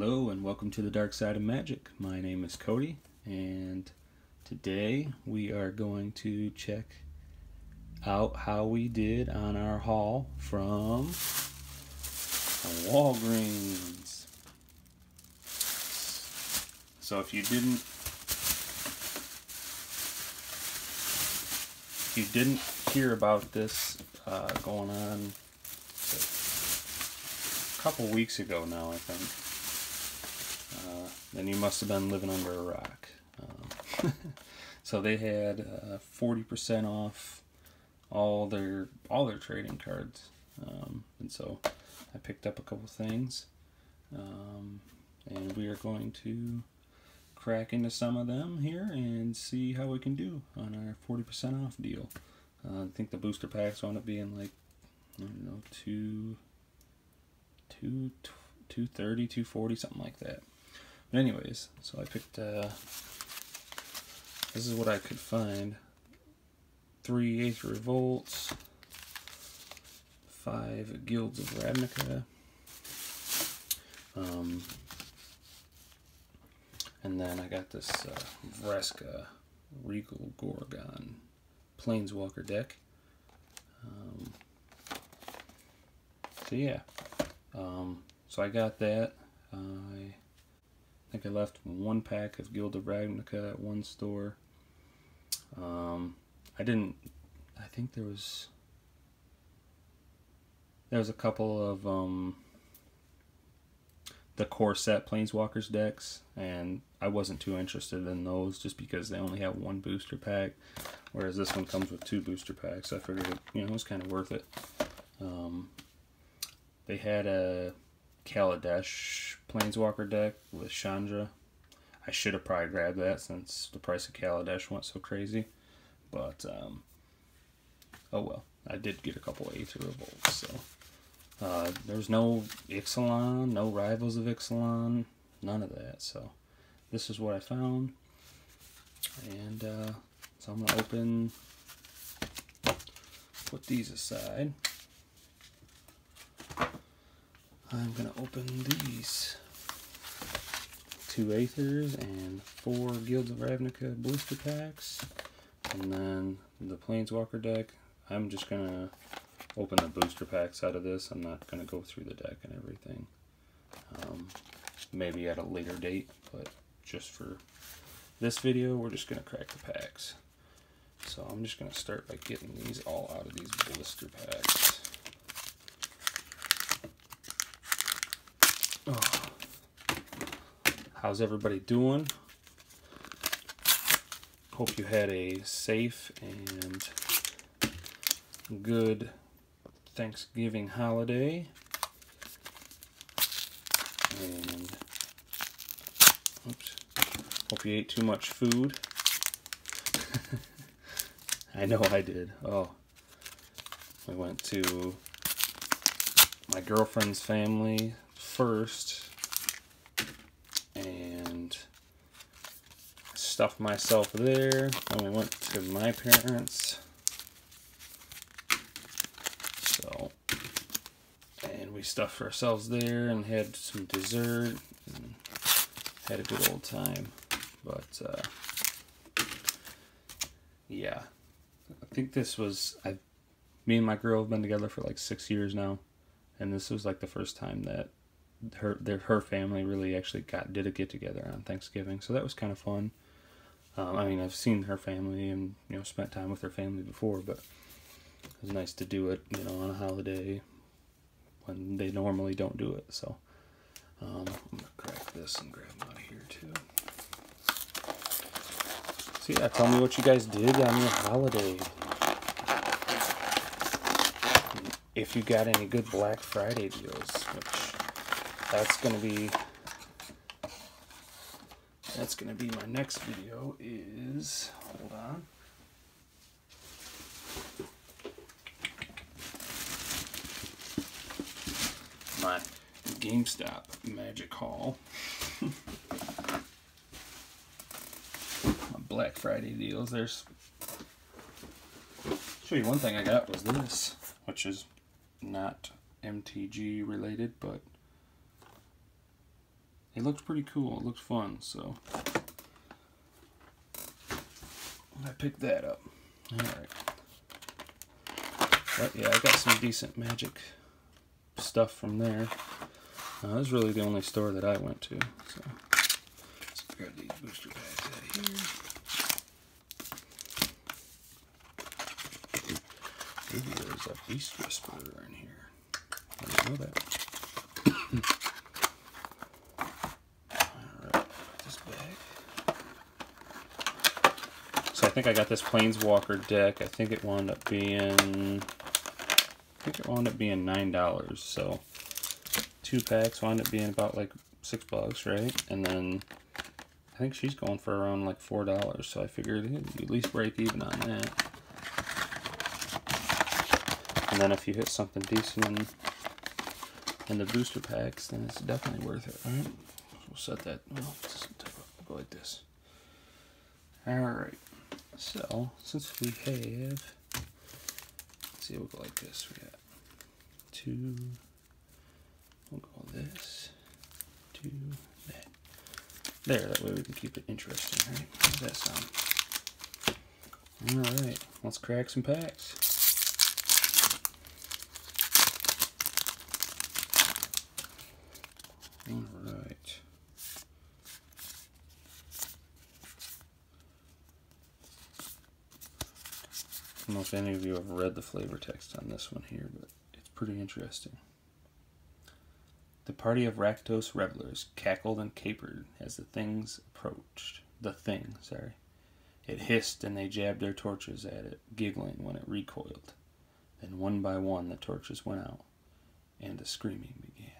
Hello and welcome to the Dark Side of Magic. My name is Cody and today we are going to check out how we did on our haul from Walgreens. So if you didn't if you didn't hear about this uh, going on a couple weeks ago now, I think uh, then you must have been living under a rock. Um, so they had uh, forty percent off all their all their trading cards, um, and so I picked up a couple things, um, and we are going to crack into some of them here and see how we can do on our forty percent off deal. Uh, I think the booster packs wound up being like I don't know two two. 230 240 something like that anyways, so I picked, uh, this is what I could find. Three Aether Revolts, five Guilds of Ravnica, um, and then I got this uh, Vraska Regal Gorgon Planeswalker deck. Um, so yeah, um, so I got that. I I think I left one pack of Guild of Ravnica at one store. Um, I didn't. I think there was. There was a couple of um, the core set Planeswalkers decks, and I wasn't too interested in those just because they only have one booster pack, whereas this one comes with two booster packs. I figured it, you know, it was kind of worth it. Um, they had a Kaladesh Planeswalker deck with Chandra. I should have probably grabbed that since the price of Kaladesh went so crazy. But, um, oh well. I did get a couple Aether Revolts, so. Uh, there's no Ixalan, no Rivals of Ixalan, none of that, so. This is what I found. And, uh, so I'm going to open, put these aside. I'm going to open these two Aethers and four Guilds of Ravnica booster packs. And then the Planeswalker deck. I'm just going to open the booster packs out of this. I'm not going to go through the deck and everything. Um, maybe at a later date, but just for this video, we're just going to crack the packs. So I'm just going to start by getting these all out of these blister packs. How's everybody doing? Hope you had a safe and good Thanksgiving holiday. And oops, hope you ate too much food. I know I did. Oh, we went to my girlfriend's family first and stuffed myself there. Then we went to my parents. So, and we stuffed ourselves there and had some dessert and had a good old time. But, uh, yeah, I think this was, I, me and my girl have been together for like six years now. And this was like the first time that her their her family really actually got did a get together on Thanksgiving, so that was kind of fun. Um, I mean, I've seen her family and you know spent time with her family before, but it was nice to do it you know on a holiday when they normally don't do it. So um, I'm gonna crack this and grab out of here too. So yeah, tell me what you guys did on your holiday. If you got any good Black Friday deals, which that's gonna be that's gonna be my next video is hold on. My GameStop magic haul my Black Friday deals there's show you one thing I got was this which is not MTG related but it looked pretty cool. It looked fun, so I picked that up. All right. But yeah, I got some decent magic stuff from there. Uh, that was really the only store that I went to. So let's grab these booster packs out of here. Maybe there's a beast whisperer in here. I didn't know that. Alright, this bag. So I think I got this Planeswalker deck. I think it wound up being I think it wound up being nine dollars. So two packs wound up being about like six bucks, right? And then I think she's going for around like four dollars. So I figured at least break even on that. And then if you hit something decent in, in the booster packs, then it's definitely worth it, right? We'll set that. Well, go like this. All right. So since we have let's see, we'll go like this. We got two, we'll go this, two, that. There, that way we can keep it interesting, right? How does that sound? Alright, let's crack some packs. Alright. Don't know if any of you have read the flavor text on this one here, but it's pretty interesting. The party of Rakdos revelers cackled and capered as the things approached. The thing, sorry. It hissed and they jabbed their torches at it, giggling when it recoiled. Then one by one the torches went out, and the screaming began.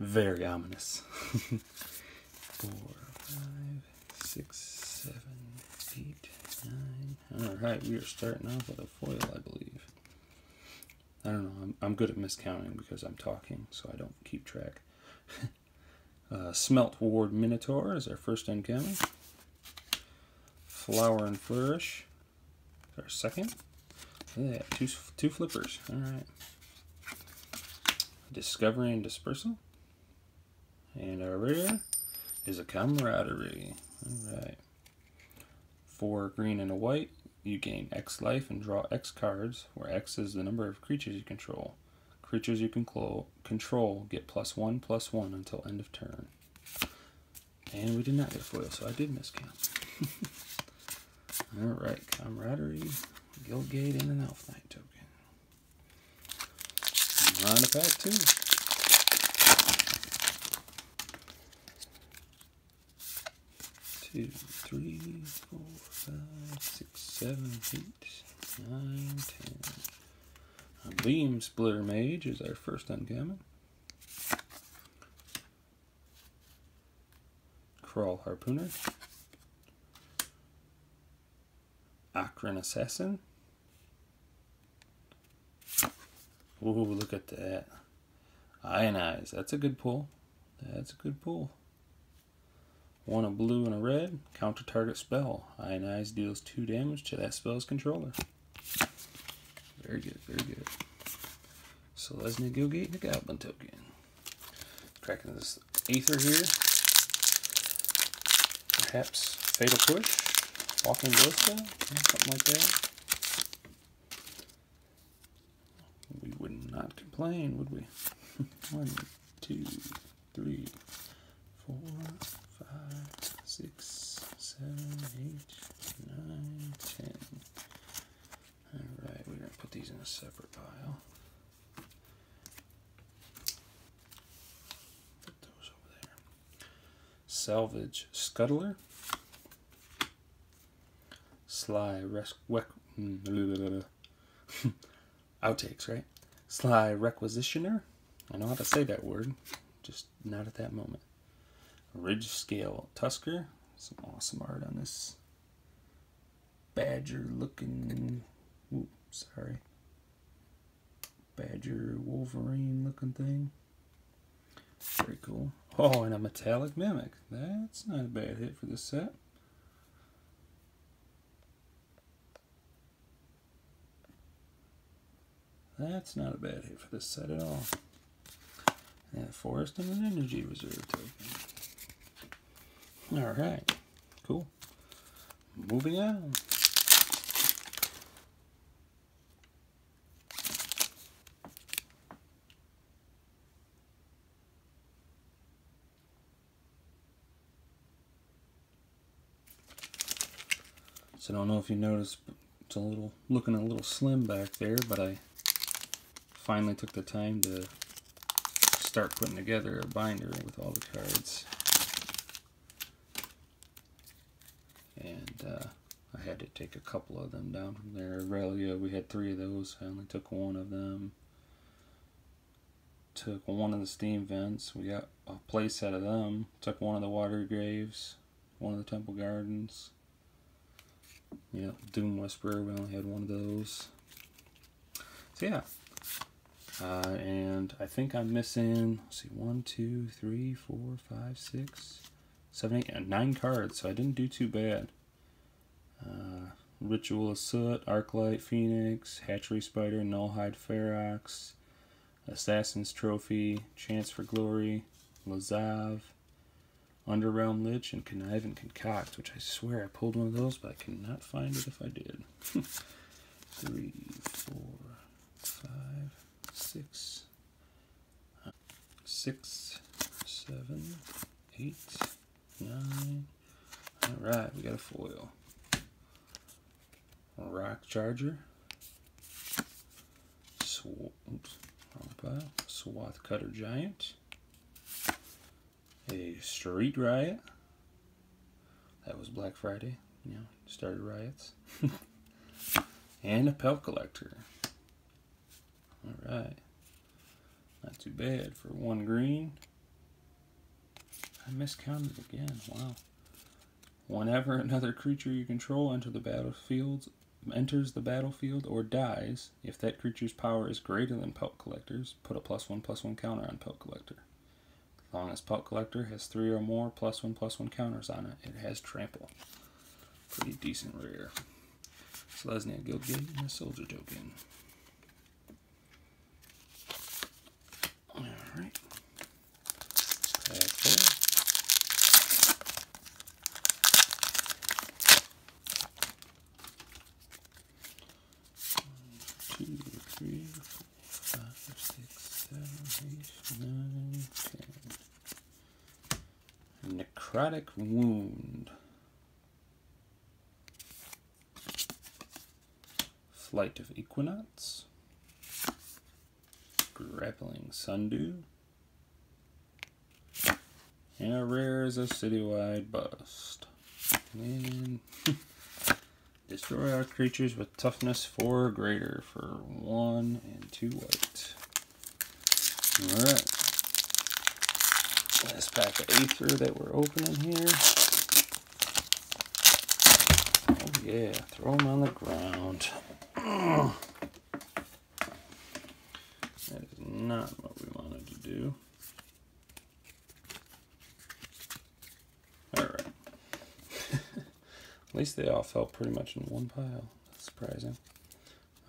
Very ominous. Four, five, six, seven, eight, Alright, we are starting off with a foil, I believe. I don't know, I'm, I'm good at miscounting because I'm talking, so I don't keep track. uh, Smelt Ward Minotaur is our first uncommon. Flower and Flourish our second. Yeah, two, two flippers. Alright. Discovery and Dispersal. And our rare is a Camaraderie. Alright. Four green and a white, you gain X life and draw X cards, where X is the number of creatures you control. Creatures you control get plus one, plus one until end of turn. And we did not get foil, so I did miscount. Alright, Camaraderie, Guildgate, and an Elf Knight token. On pack two. Two, three, four, five, six, seven, eight, nine, ten. A beam splitter mage is our first uncommon. Kraul Harpooner. Ochran Assassin. Ooh, look at that. Ionize. That's a good pull. That's a good pull. One a blue and a red. Counter target spell. Ionize deals two damage to that spell's controller. Very good, very good. Selesnya Guildgate and a Goblin token. Cracking this Aether here. Perhaps Fatal Push. Walking Ballista. Something like that. We would not complain, would we? One, two, three, four, five, six, seven, eight, nine, ten. Alright, we're going to put these in a separate pile. Put those over there. Salvage Scuttler. Sly Res hmm, Outtakes, right? Sly Requisitioner. I know how to say that word, just not at that moment. Ridge Scale Tusker. Some awesome art on this badger looking. Ooh, sorry. Badger Wolverine looking thing. Very cool. Oh, and a metallic mimic. That's not a bad hit for this set. That's not a bad hit for this set at all. Yeah, forest and an energy reserve token. Alright, cool. Moving on. So I don't know if you noticed, it's a little looking a little slim back there, but I finally took the time to start putting together a binder with all the cards. And uh, I had to take a couple of them down from there. Aurelia, we had three of those. I only took one of them. Took one of the steam vents. We got a place out of them. Took one of the watery graves. One of the temple gardens. Yeah, Doom Whisperer, we only had one of those. So yeah. Uh, and I think I'm missing, see, one, two, three, four, five, six, seven, eight, and nine cards, so I didn't do too bad. Uh, Ritual of Soot, Arclight Phoenix, Hatchery Spider, Nullhide Ferox, Assassin's Trophy, Chance for Glory, Lazav, Underrealm Lich, and Connive and Concoct, which I swear I pulled one of those, but I cannot find it if I did. Three, four, five, six, six, seven, eight, nine. Alright, we got a foil. Rock charger. Sw oops. Swath cutter giant a street riot. That was Black Friday, you know, started riots. and a pelt collector. Alright. Not too bad for one green. I miscounted again. Wow. Whenever another creature you control enter the battlefield enters the battlefield or dies, if that creature's power is greater than Pelt Collector's, put a plus one plus one counter on Pelt Collector As long as Pelt Collector has three or more plus one plus one counters on it, it has Trample. Pretty decent rare. Selesnya Guildgate and a Soldier Token. Alright. Pack four. One, two, three, four, five, six, seven, eight, nine, ten. Necrotic Wound. Flight of Equenauts. Grappling Sundew. And a rare is a citywide bust. And destroy our creatures with toughness 4 or greater for 1 and 2 white. Alright. Last pack of Aether that we're opening here. Oh yeah, throw them on the ground. That is not what we wanted to do. Alright. At least they all fell pretty much in one pile. That's surprising.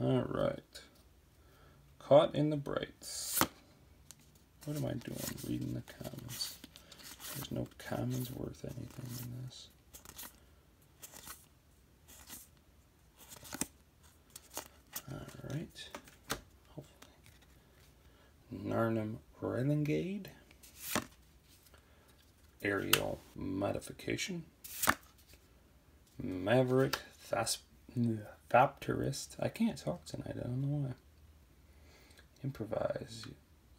Alright. Caught in the Brights. What am I doing? Reading the comments. There's no commons worth anything in this. Alright. Hopefully. Narnam Renegade. Aerial Modification. Maverick Thopterist. I can't talk tonight, I don't know why. Improvise.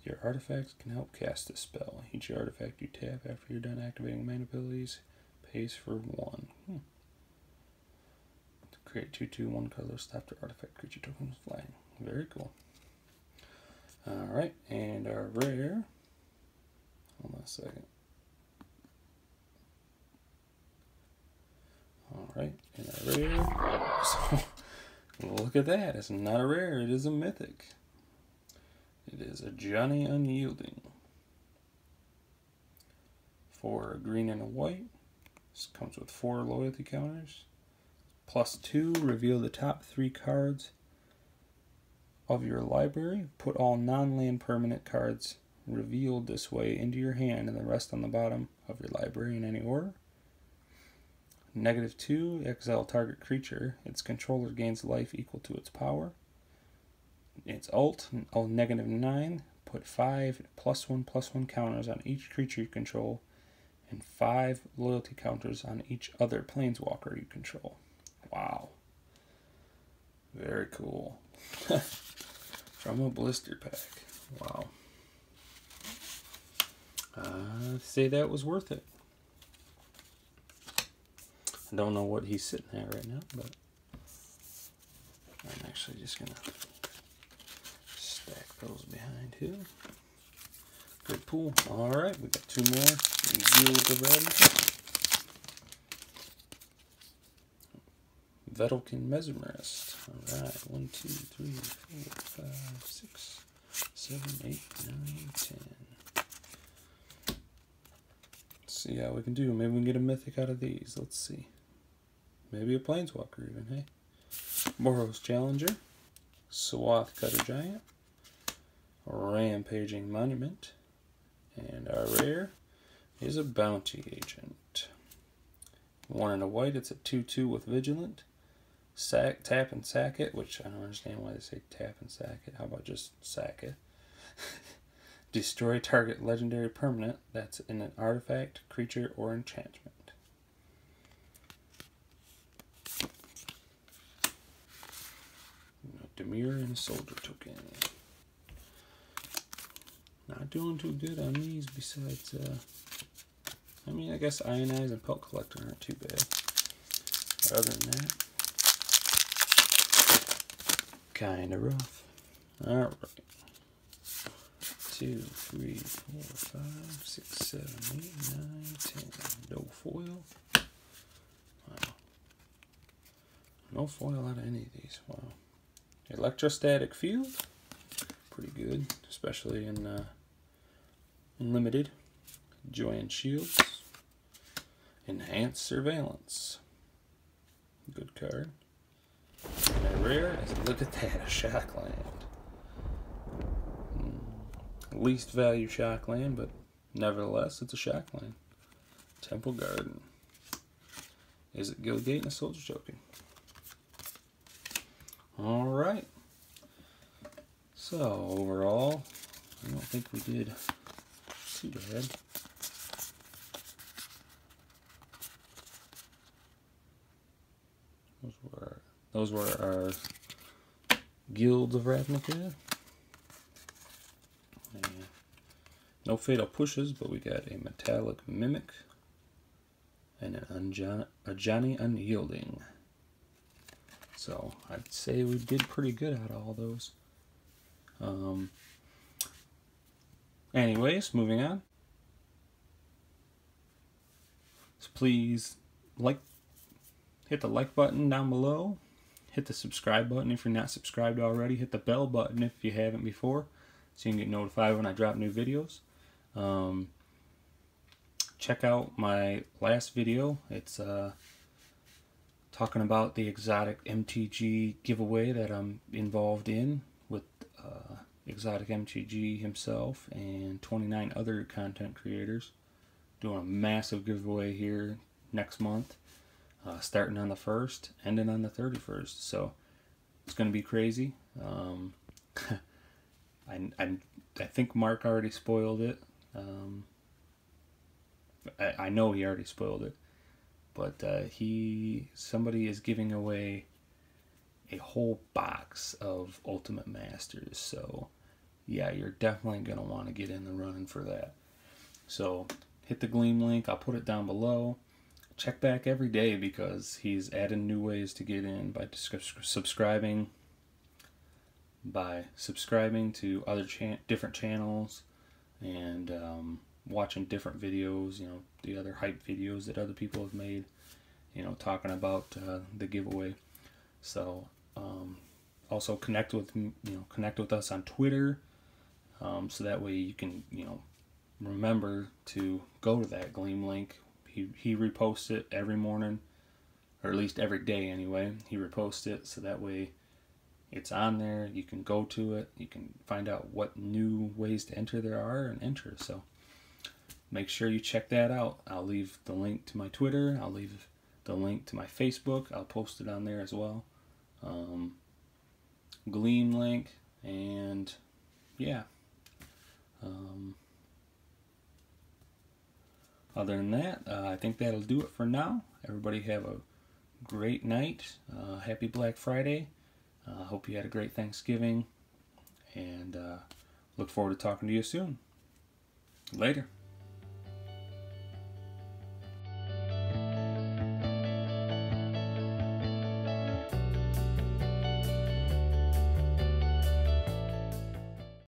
Your artifacts can help cast a spell. Each artifact you tap after you're done activating main abilities pays for one. Hmm. Create 2 2 1 color, stop the artifact creature tokens flying. Very cool. Alright, and our rare. Hold on a second. Alright, and our rare. So, look at that. It's not a rare, it is a mythic. It is a Ajani Unyielding. For a green and a white. This comes with four loyalty counters. Plus two, reveal the top three cards of your library. Put all non-land permanent cards revealed this way into your hand and the rest on the bottom of your library in any order. Negative 2, exile target creature. Its controller gains life equal to its power. Its alt, oh, negative 9, put 5 plus 1 plus 1 counters on each creature you control and 5 loyalty counters on each other planeswalker you control. Wow. Very cool. From a blister pack. Wow. Uh, say that was worth it. I don't know what he's sitting at right now, but I'm actually just going to stack those behind here. Good pool. All right, we got two more. Guild of Ravnica. Vedalken Mesmerist. All right, one, two, three, four, five, six, seven, eight, nine, ten. Let's see how we can do. Maybe we can get a mythic out of these. Let's see. Maybe a Planeswalker even, hey? Boros Challenger. Swath Cutter Giant. Rampaging Monument. And our rare is a Bounty Agent. One and a white, it's a 2-2 with Vigilant. Sack, tap and sack it, which I don't understand why they say tap and sack it. How about just sack it? Destroy target legendary permanent that's in an artifact, creature, or enchantment. Dimir and soldier token. Not doing too good on these besides, uh, I mean, I guess Ionize and Pelt Collector aren't too bad. But other than that, kind of rough. All right. Two, three, four, five, six, seven, eight, nine, ten. No foil. Wow. No foil out of any of these. Wow. Electrostatic field. Pretty good, especially in uh, in limited. Join Shields. Enhanced Surveillance. Good card. And a rare look at that, a. Hmm. Least value Shockland, but nevertheless, it's a Shockland. Temple Garden. Izzet Guildgate and a Soldier Token? Alright. So, overall, I don't think we did too bad. Those were those were our guilds of Ravnica. No fatal pushes, but we got a metallic mimic and an Ajani unyielding. So I'd say we did pretty good out of all those. Um, anyways, moving on. So please like, hit the like button down below. Hit the subscribe button if you're not subscribed already. Hit the bell button if you haven't before, so you can get notified when I drop new videos. Um, check out my last video. It's uh, talking about the exotic MTG giveaway that I'm involved in with uh, exotic MTG himself and 29 other content creators. Doing a massive giveaway here next month, uh, starting on the 1st, ending on the 31st. So it's going to be crazy. Um, I, I, I think Mark already spoiled it. Um, I, I know he already spoiled it but uh, he somebody is giving away a whole box of Ultimate Masters. So yeah, you're definitely gonna want to get in the running for that. So hit the Gleam link. I'll put it down below. Check back every day because he's adding new ways to get in by subscribing, by subscribing to other cha different channels, and um, watching different videos, you know, the other hype videos that other people have made, you know, talking about uh, the giveaway. So, um, also connect with, you know, connect with us on Twitter. Um, so that way you can, you know, remember to go to that Gleam link. He, he reposts it every morning, or at least every day anyway. He reposts it so that way it's on there. You can go to it. You can find out what new ways to enter there are and enter. So make sure you check that out. I'll leave the link to my Twitter. I'll leave the link to my Facebook. I'll post it on there as well. Um, Gleam link and yeah. Um, other than that, uh, I think that'll do it for now. Everybody have a great night. Uh, happy Black Friday. I uh, hope you had a great Thanksgiving. And uh, look forward to talking to you soon. Later.